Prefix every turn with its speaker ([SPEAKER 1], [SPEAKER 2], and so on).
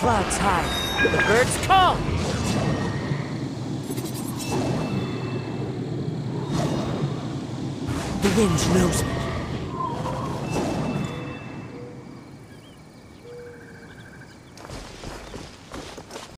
[SPEAKER 1] clouds high, the birds call. The wind knows me.